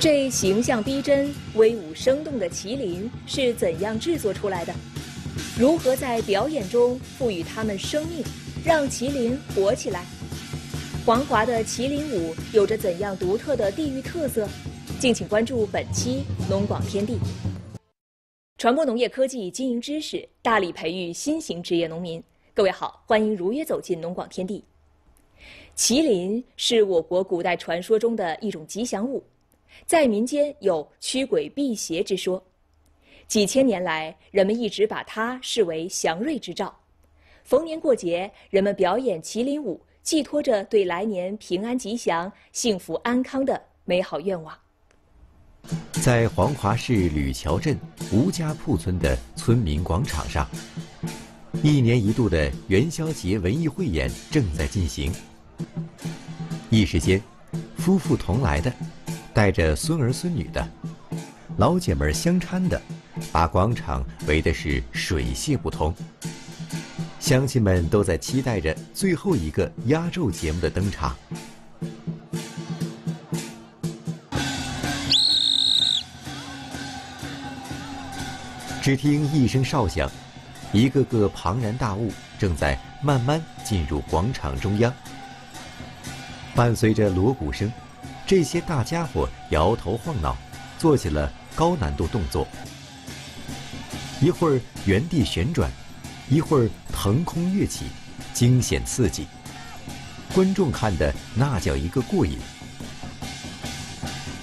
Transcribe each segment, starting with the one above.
这形象逼真、威武生动的麒麟是怎样制作出来的？如何在表演中赋予它们生命，让麒麟活起来？黄华的麒麟舞有着怎样独特的地域特色？敬请关注本期《农广天地》。传播农业科技经营知识，大力培育新型职业农民。各位好，欢迎如约走进《农广天地》。麒麟是我国古代传说中的一种吉祥物。在民间有驱鬼辟邪之说，几千年来，人们一直把它视为祥瑞之兆。逢年过节，人们表演麒麟舞，寄托着对来年平安吉祥、幸福安康的美好愿望。在黄骅市吕桥镇吴家铺村的村民广场上，一年一度的元宵节文艺汇演正在进行。一时间，夫妇同来的。带着孙儿孙女的，老姐们相搀的，把广场围的是水泄不通。乡亲们都在期待着最后一个压轴节目的登场。只听一声哨响，一个个庞然大物正在慢慢进入广场中央，伴随着锣鼓声。这些大家伙摇头晃脑，做起了高难度动作。一会儿原地旋转，一会儿腾空跃起，惊险刺激。观众看的那叫一个过瘾。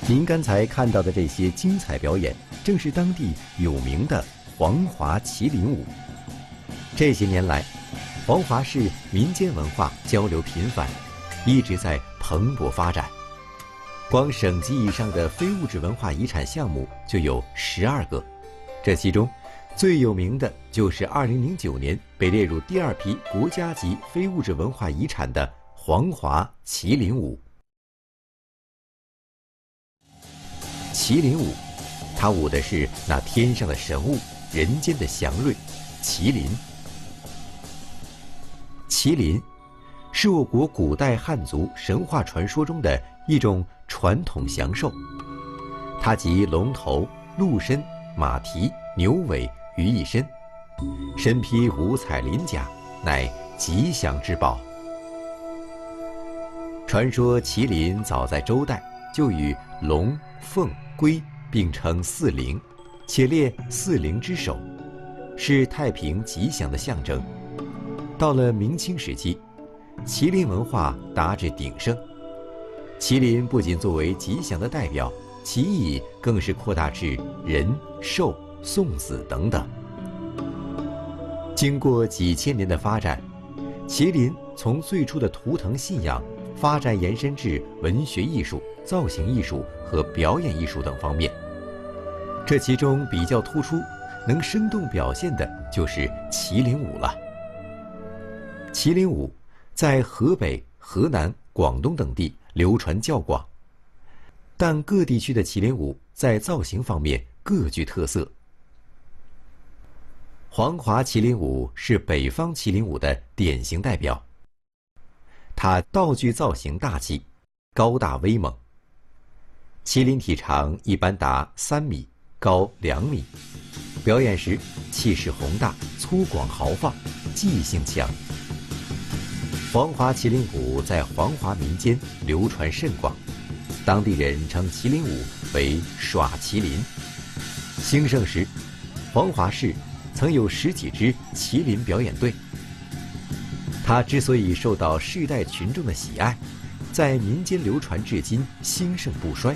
您刚才看到的这些精彩表演，正是当地有名的黄华麒麟舞。这些年来，黄华市民间文化交流频繁，一直在蓬勃发展。光省级以上的非物质文化遗产项目就有十二个，这其中最有名的就是2009年被列入第二批国家级非物质文化遗产的黄华麒麟舞。麒麟舞，它舞的是那天上的神物，人间的祥瑞——麒麟。麒麟，是我国古代汉族神话传说中的一种。传统祥兽，它集龙头、鹿身、马蹄、牛尾于一身，身披五彩鳞甲，乃吉祥之宝。传说麒麟早在周代就与龙、凤、龟并称四灵，且列四灵之首，是太平吉祥的象征。到了明清时期，麒麟文化达至鼎盛。麒麟不仅作为吉祥的代表，其意义更是扩大至人、兽、送死等等。经过几千年的发展，麒麟从最初的图腾信仰，发展延伸至文学艺术、造型艺术和表演艺术等方面。这其中比较突出、能生动表现的就是麒麟舞了。麒麟舞在河北、河南、广东等地。流传较广，但各地区的麒麟舞在造型方面各具特色。黄华麒麟舞是北方麒麟舞的典型代表。它道具造型大气、高大威猛。麒麟体长一般达三米，高两米，表演时气势宏大、粗犷豪放，记忆性强。黄华麒麟舞在黄华民间流传甚广，当地人称麒麟舞为“耍麒麟”。兴盛时，黄华市曾有十几支麒麟表演队。它之所以受到世代群众的喜爱，在民间流传至今，兴盛不衰，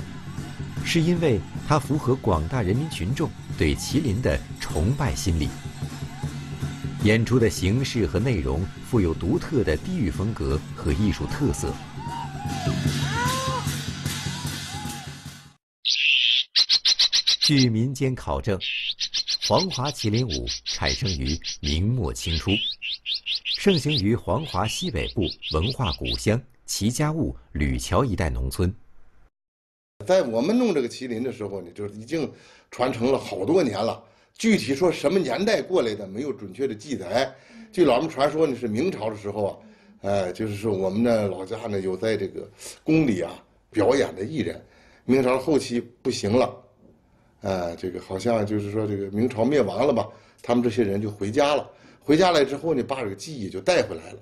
是因为它符合广大人民群众对麒麟的崇拜心理。演出的形式和内容富有独特的地域风格和艺术特色。据民间考证，黄华麒麟舞产生于明末清初，盛行于黄华西北部文化古乡齐家坞吕桥一带农村。在我们弄这个麒麟的时候呢，就是已经传承了好多年了。具体说什么年代过来的，没有准确的记载。据老们传说呢，是明朝的时候啊，哎，就是说我们的老家呢有在这个宫里啊表演的艺人，明朝后期不行了，呃，这个好像就是说这个明朝灭亡了吧，他们这些人就回家了。回家来之后呢，把这个技艺就带回来了，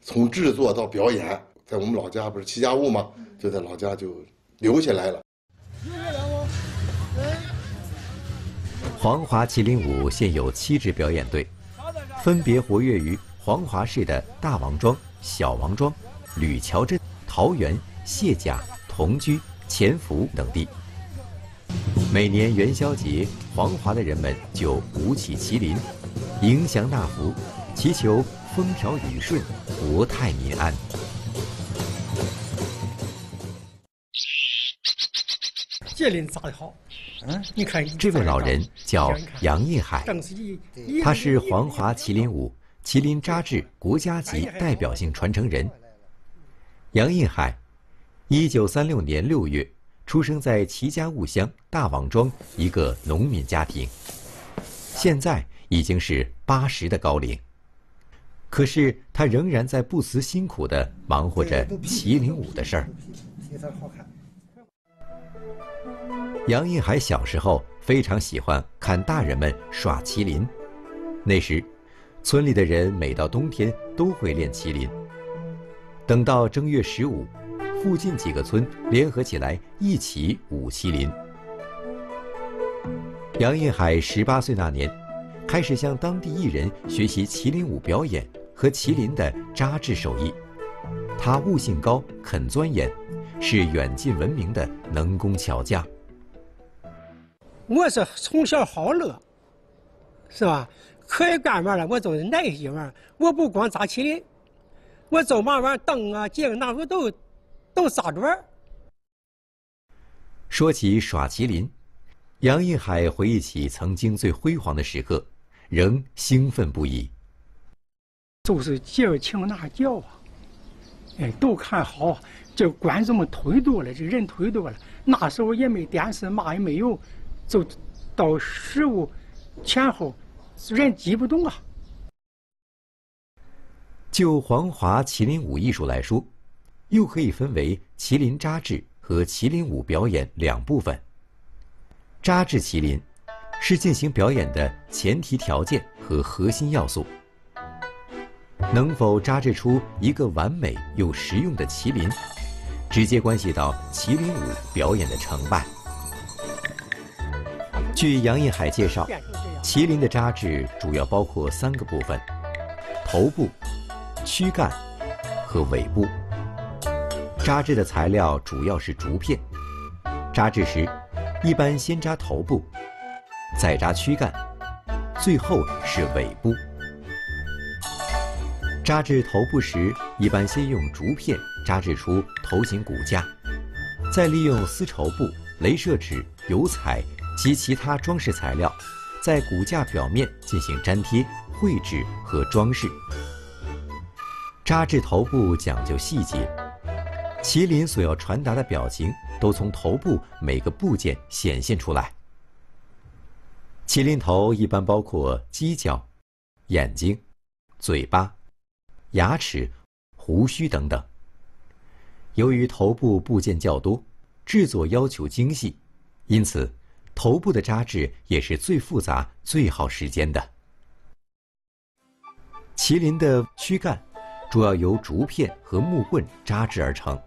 从制作到表演，在我们老家不是齐家坞吗？就在老家就留下来了。黄华麒麟舞现有七支表演队，分别活跃于黄华市的大王庄、小王庄、吕桥镇、桃园、谢甲、同居、潜伏等地。每年元宵节，黄华的人们就舞起麒麟，迎祥纳福，祈求风调雨顺、国泰民安。麒麟扎的好。嗯，你看这位老人叫杨印海，他是黄华麒麟舞麒麟扎制国家级代表性传承人。杨印海，一九三六年六月出生在齐家坞乡大王庄一个农民家庭，现在已经是八十的高龄，可是他仍然在不辞辛苦地忙活着麒麟舞的事儿。杨应海小时候非常喜欢看大人们耍麒麟，那时，村里的人每到冬天都会练麒麟。等到正月十五，附近几个村联合起来一起舞麒麟。杨应海十八岁那年，开始向当地艺人学习麒麟舞表演和麒麟的扎制手艺。他悟性高，肯钻研，是远近闻名的能工巧匠。我是从小好乐，是吧？可以干嘛了？我就是耐心玩。我不光扎麒麟，我走马玩灯啊、镜那我都都扎着玩。说起耍麒麟，杨应海回忆起曾经最辉煌的时刻，仍兴奋不已。就是劲情那叫啊！哎，都看好，这观众们忒多了，这人忒多了。那时候也没电视，嘛也没有。就到十五前后，人挤不动啊。就黄华麒麟舞艺术来说，又可以分为麒麟扎制和麒麟舞表演两部分。扎制麒麟是进行表演的前提条件和核心要素。能否扎制出一个完美又实用的麒麟，直接关系到麒麟舞表演的成败。据杨应海介绍，麒麟的扎制主要包括三个部分：头部、躯干和尾部。扎制的材料主要是竹片。扎制时，一般先扎头部，再扎躯干，最后是尾部。扎制头部时，一般先用竹片扎制出头型骨架，再利用丝绸布、镭射纸、油彩。及其他装饰材料，在骨架表面进行粘贴、绘制和装饰。扎制头部讲究细节，麒麟所要传达的表情都从头部每个部件显现出来。麒麟头一般包括犄角、眼睛、嘴巴、牙齿、胡须等等。由于头部部件较多，制作要求精细，因此。头部的扎制也是最复杂、最耗时间的。麒麟的躯干主要由竹片和木棍扎制而成，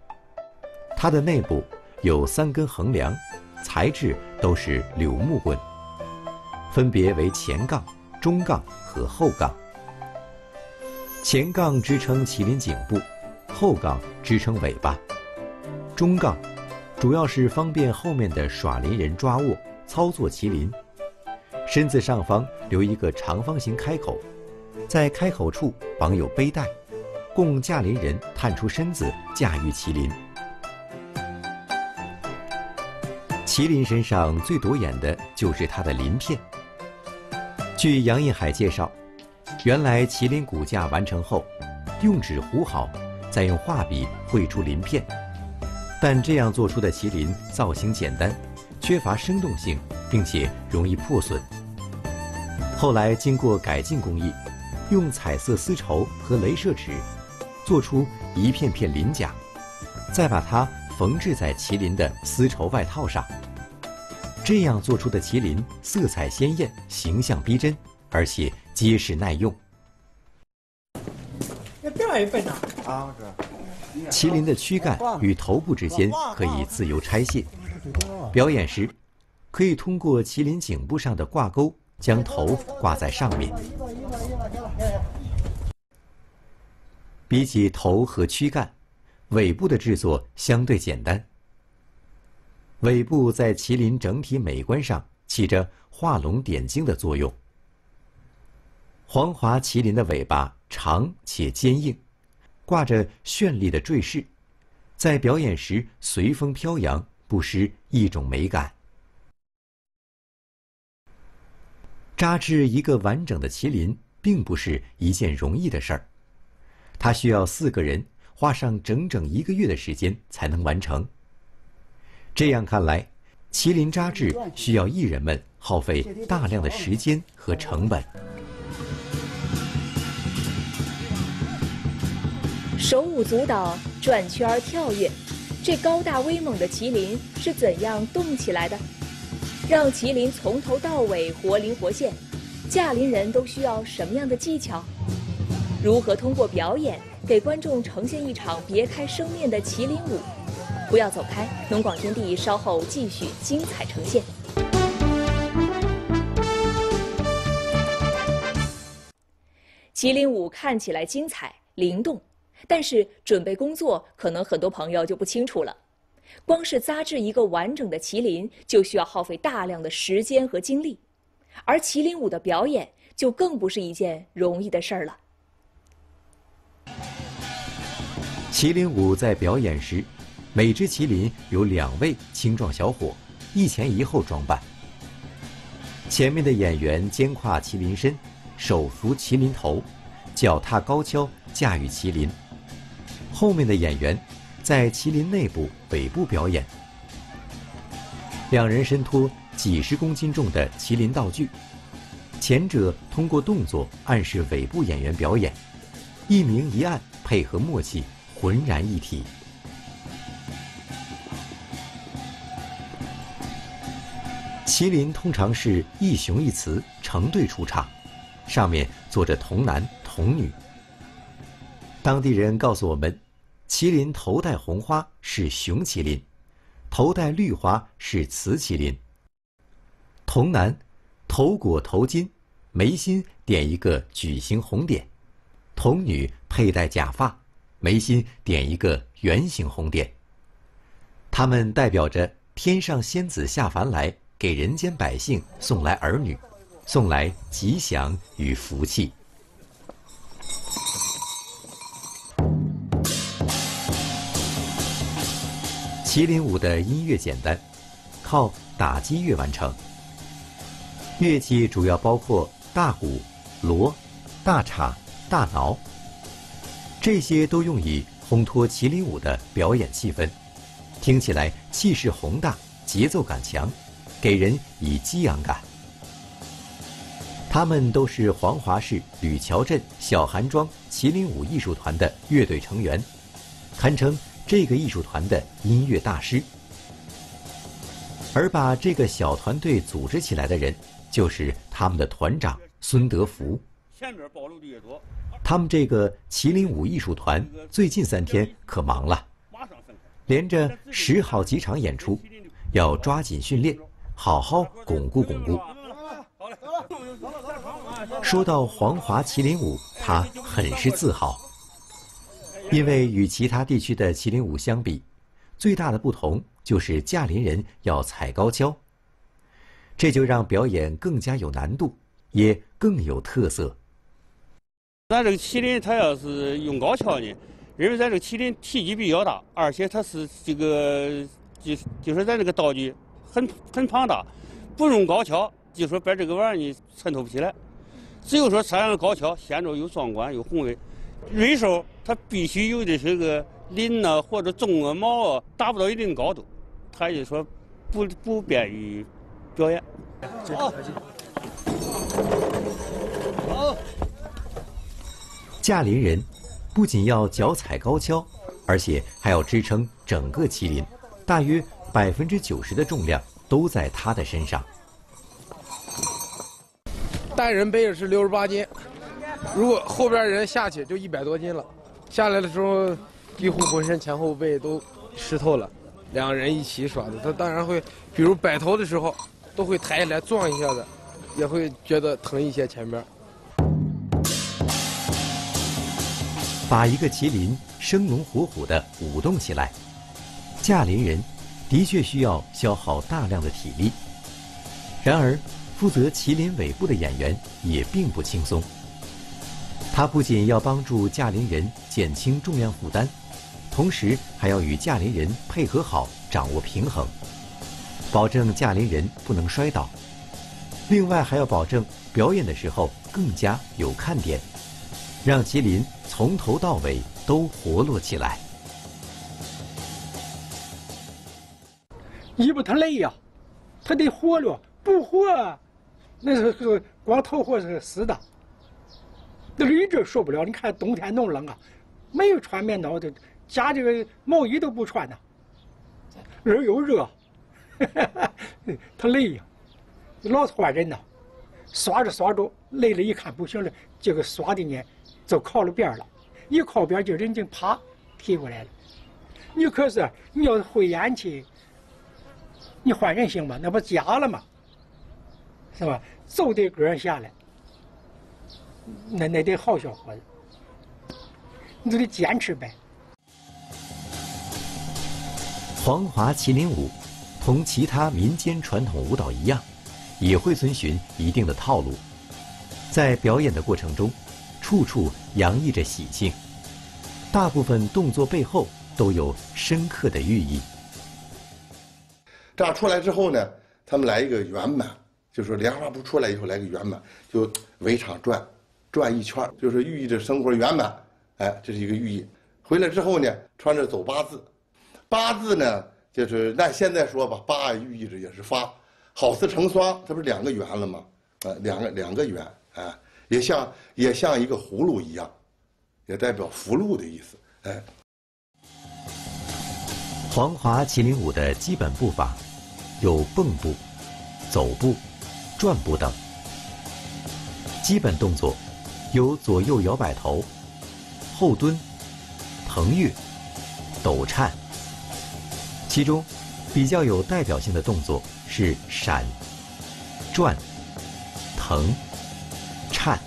它的内部有三根横梁，材质都是柳木棍，分别为前杠、中杠和后杠。前杠支撑麒麟颈部，后杠支撑尾巴。中杠主要是方便后面的耍麟人抓握。操作麒麟，身子上方留一个长方形开口，在开口处绑有背带，供驾临人探出身子驾驭麒麟。麒麟身上最夺眼的就是它的鳞片。据杨应海介绍，原来麒麟骨架完成后，用纸糊好，再用画笔绘出鳞片，但这样做出的麒麟造型简单。缺乏生动性，并且容易破损。后来经过改进工艺，用彩色丝绸和镭射纸做出一片片鳞甲，再把它缝制在麒麟的丝绸外套上。这样做出的麒麟色彩鲜艳，形象逼真，而且结实耐用。啊，麒麟的躯干与头部之间可以自由拆卸。表演时，可以通过麒麟颈部上的挂钩将头挂在上面。比起头和躯干，尾部的制作相对简单。尾部在麒麟整体美观上起着画龙点睛的作用。黄华麒麟的尾巴长且坚硬，挂着绚丽的坠饰，在表演时随风飘扬，不失一种美感。扎制一个完整的麒麟，并不是一件容易的事儿，它需要四个人花上整整一个月的时间才能完成。这样看来，麒麟扎制需要艺人们耗费大量的时间和成本。手舞足蹈、转圈跳跃，这高大威猛的麒麟是怎样动起来的？让麒麟从头到尾活灵活现，驾临人都需要什么样的技巧？如何通过表演给观众呈现一场别开生面的麒麟舞？不要走开，农广天地稍后继续精彩呈现。麒麟舞看起来精彩灵动，但是准备工作可能很多朋友就不清楚了。光是扎制一个完整的麒麟，就需要耗费大量的时间和精力，而麒麟舞的表演就更不是一件容易的事儿了。麒麟舞在表演时。每只麒麟有两位青壮小伙，一前一后装扮。前面的演员肩挎麒麟身，手扶麒麟头，脚踏高跷驾驭麒麟。后面的演员在麒麟内部尾部表演。两人身托几十公斤重的麒麟道具，前者通过动作暗示尾部演员表演，一明一暗配合默契，浑然一体。麒麟通常是一雄一雌成对出场，上面坐着童男童女。当地人告诉我们，麒麟头戴红花是雄麒麟，头戴绿花是雌麒麟。童男头裹头巾，眉心点一个矩形红点；童女佩戴假发，眉心点一个圆形红点。他们代表着天上仙子下凡来。给人间百姓送来儿女，送来吉祥与福气。麒麟舞的音乐简单，靠打击乐完成。乐器主要包括大鼓、锣、大镲、大铙，这些都用以烘托麒麟舞的表演气氛，听起来气势宏大，节奏感强。给人以激昂感。他们都是黄骅市吕桥镇小韩庄麒麟舞艺术团的乐队成员，堪称这个艺术团的音乐大师。而把这个小团队组织起来的人，就是他们的团长孙德福。前面暴露的越多。他们这个麒麟舞艺术团最近三天可忙了，连着十好几场演出，要抓紧训练。好好巩固巩固。说到黄华麒麟舞，他很是自豪，因为与其他地区的麒麟舞相比，最大的不同就是驾临人要踩高跷，这就让表演更加有难度，也更有特色。咱这个麒麟，它要是用高跷呢，因为咱这个麒麟体积比较大，而且它是这个就就是咱这个道具。很很庞大，不用高跷，就说把这个玩意儿你衬托不起来。只有说穿上高跷，显着又壮观又宏伟。瑞兽它必须有的是个鳞呐或者鬃啊毛啊达不到一定高度，它就说不不便于表演。好，好。驾临人不仅要脚踩高跷，而且还要支撑整。整个麒麟，大约百分之九十的重量都在他的身上。单人背着是六十八斤，如果后边人下去就一百多斤了。下来的时候，几乎浑身前后背都湿透了。两个人一起耍的，他当然会，比如摆头的时候，都会抬起来撞一下子，也会觉得疼一些。前边把一个麒麟生龙活虎地舞动起来，驾麟人的确需要消耗大量的体力。然而，负责麒麟尾部的演员也并不轻松。他不仅要帮助驾龄人减轻重量负担，同时还要与驾龄人配合好，掌握平衡，保证驾龄人不能摔倒。另外，还要保证表演的时候更加有看点，让麒麟从头到尾都活络起来。一不他累呀，他得活络，不活，那是光头活是死的。那一直受不了，你看冬天那么冷啊，没有穿棉袄的，加这个毛衣都不穿呢。人又热，他累呀，老是换人呐，刷着刷着累了，一看不行了，这个刷的呢，就靠了边了，一靠边就人就啪踢过来了。你可是你要是会演去，你换人行吗？那不假了吗？是吧？就得个下来。那那得好小伙子，你就得坚持呗。黄华麒麟舞，同其他民间传统舞蹈一样，也会遵循一定的套路，在表演的过程中，处处洋溢着喜庆，大部分动作背后都有深刻的寓意。这样出来之后呢，他们来一个圆满，就说莲花不出来以后来个圆满，就围场转。转一圈就是寓意着生活圆满，哎，这是一个寓意。回来之后呢，穿着走八字，八字呢就是按现在说吧，八寓意着也是发，好似成双，这不是两个圆了吗？呃，两个两个圆，哎，也像也像一个葫芦一样，也代表福禄的意思，哎。黄华麒麟舞的基本步法有蹦步、走步、转步等，基本动作。有左右摇摆头、后蹲、腾跃、抖颤。其中比较有代表性的动作是闪、转、腾、颤。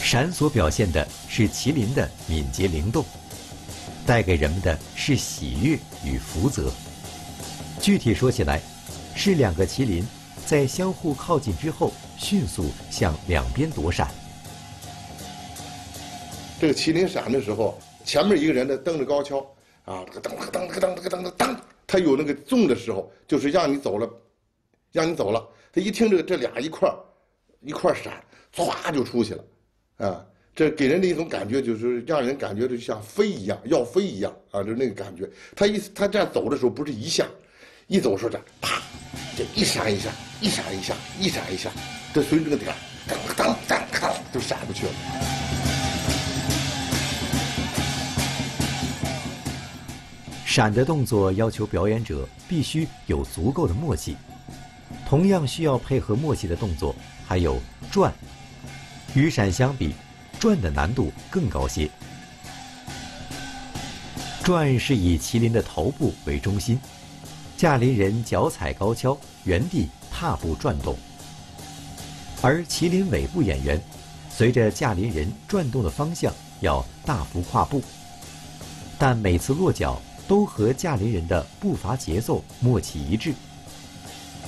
闪所表现的是麒麟的敏捷灵动，带给人们的是喜悦与福泽。具体说起来，是两个麒麟在相互靠近之后。迅速向两边躲闪。这个麒麟闪的时候，前面一个人在蹬着高跷，啊，这个蹬，这个蹬，这个蹬，这个蹬，这蹬，他有那个纵的时候，就是让你走了，让你走了。他一听这个，这俩一块儿，一块儿闪，唰就出去了，啊，这给人的一种感觉就是让人感觉就像飞一样，要飞一样啊，就那个感觉。他一他这样走的时候不是一下，一走时候这啪，这一闪一闪，一闪一下，一闪一下。这随着这个点，当当当当，就闪过去了。闪的动作要求表演者必须有足够的默契，同样需要配合默契的动作还有转。与闪相比，转的难度更高些。转是以麒麟的头部为中心，驾麟人脚踩高跷，原地踏步转动。而麒麟尾部演员，随着驾麟人转动的方向要大幅跨步，但每次落脚都和驾麟人的步伐节奏默契一致。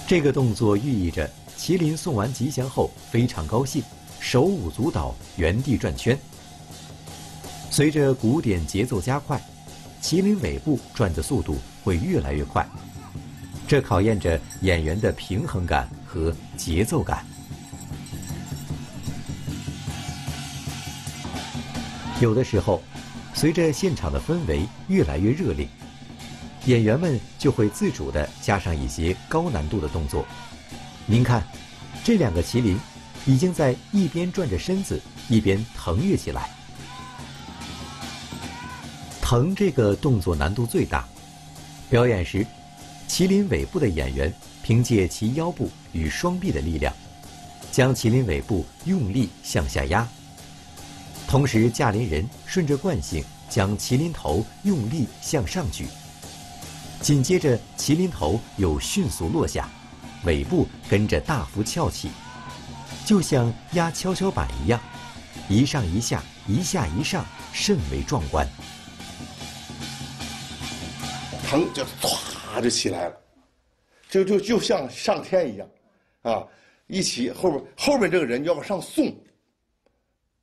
这个动作寓意着麒麟送完吉祥后非常高兴，手舞足蹈，原地转圈。随着鼓点节奏加快，麒麟尾部转的速度会越来越快，这考验着演员的平衡感和节奏感。有的时候，随着现场的氛围越来越热烈，演员们就会自主地加上一些高难度的动作。您看，这两个麒麟已经在一边转着身子，一边腾跃起来。腾这个动作难度最大。表演时，麒麟尾部的演员凭借其腰部与双臂的力量，将麒麟尾部用力向下压。同时，驾临人顺着惯性将麒麟头用力向上举。紧接着，麒麟头又迅速落下，尾部跟着大幅翘起，就像压跷跷板一样，一上一下，一下一上，甚为壮观。疼就唰就起来了，就就就像上天一样，啊，一起后边后边这个人要往上送，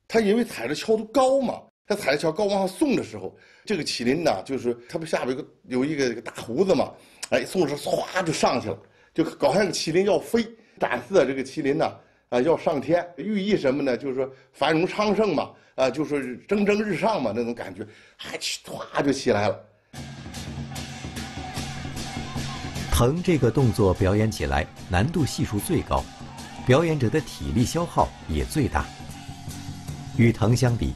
他因为踩着桥都高嘛，他踩着桥高往上送的时候，这个麒麟呢，就是他不下边有个有一个大胡子嘛，哎，送着唰就上去了，就搞像个麒麟要飞，展示这个麒麟呢，啊要上天，寓意什么呢？就是说繁荣昌盛嘛，啊，就是蒸蒸日上嘛那种感觉，还唰就起来了。腾这个动作表演起来难度系数最高，表演者的体力消耗也最大。与腾相比，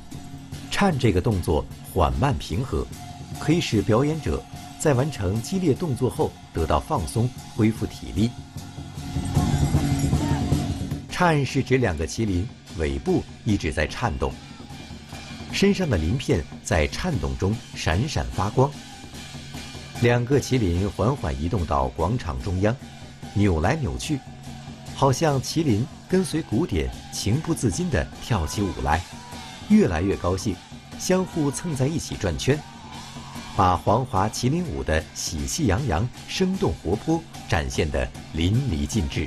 颤这个动作缓慢平和，可以使表演者在完成激烈动作后得到放松，恢复体力。颤是指两个麒麟尾部一直在颤动，身上的鳞片在颤动中闪闪发光。两个麒麟缓缓移动到广场中央，扭来扭去，好像麒麟跟随鼓点，情不自禁地跳起舞来，越来越高兴，相互蹭在一起转圈，把黄华麒麟舞的喜气洋洋、生动活泼展现得淋漓尽致。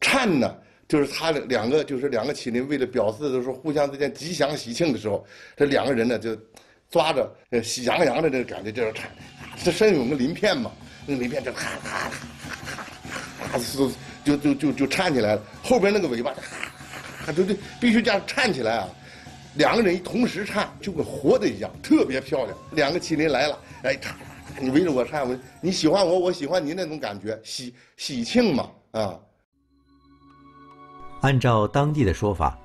颤呢，就是他两个，就是两个麒麟为了表示的是互相之间吉祥喜庆的时候，这两个人呢就。抓着呃喜洋洋的这个感觉，就是颤，这身上有个鳞片嘛，那个鳞片就咔咔咔咔是就就就就颤起来了。后边那个尾巴咔就就必须这样颤起来啊！两个人同时颤，就跟活的一样，特别漂亮。两个麒麟来了，哎，你围着我颤，我你喜欢我，我喜欢你那种感觉，喜喜庆嘛啊！按照当地的说法，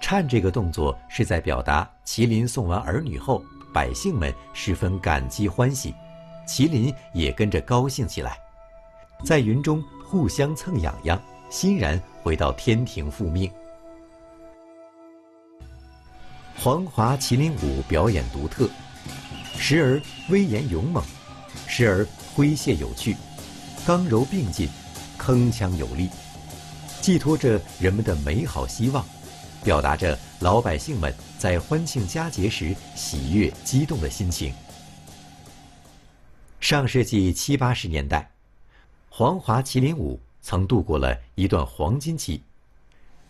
颤这个动作是在表达麒麟送完儿女后。百姓们十分感激欢喜，麒麟也跟着高兴起来，在云中互相蹭痒痒，欣然回到天庭复命。黄华麒麟舞表演独特，时而威严勇猛，时而诙谐有趣，刚柔并进，铿锵有力，寄托着人们的美好希望。表达着老百姓们在欢庆佳节时喜悦激动的心情。上世纪七八十年代，黄华麒麟舞曾度过了一段黄金期，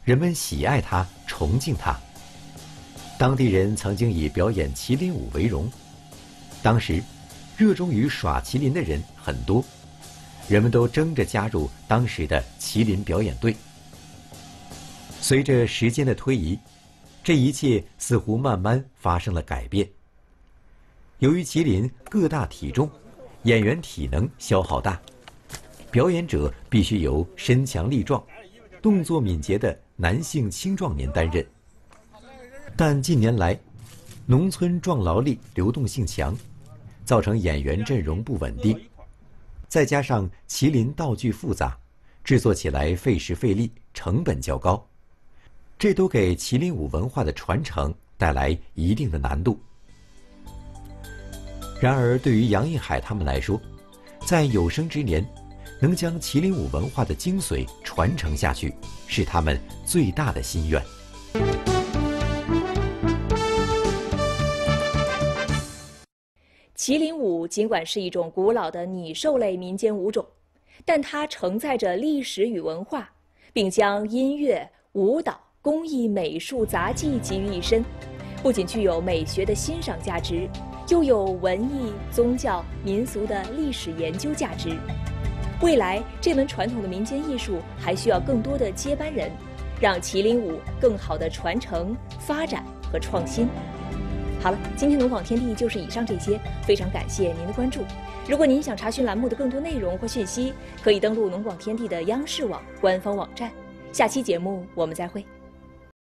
人们喜爱它，崇敬它。当地人曾经以表演麒麟舞为荣。当时，热衷于耍麒麟的人很多，人们都争着加入当时的麒麟表演队。随着时间的推移，这一切似乎慢慢发生了改变。由于麒麟个大体重，演员体能消耗大，表演者必须由身强力壮、动作敏捷的男性青壮年担任。但近年来，农村壮劳力流动性强，造成演员阵容不稳定，再加上麒麟道具复杂，制作起来费时费力，成本较高。这都给麒麟舞文化的传承带来一定的难度。然而，对于杨应海他们来说，在有生之年，能将麒麟舞文化的精髓传承下去，是他们最大的心愿。麒麟舞尽管是一种古老的拟兽类民间舞种，但它承载着历史与文化，并将音乐、舞蹈。工艺美术杂技集于一身，不仅具有美学的欣赏价值，又有文艺、宗教、民俗的历史研究价值。未来，这门传统的民间艺术还需要更多的接班人，让麒麟舞更好的传承、发展和创新。好了，今天农广天地就是以上这些，非常感谢您的关注。如果您想查询栏目的更多内容或讯息，可以登录农广天地的央视网官方网站。下期节目我们再会。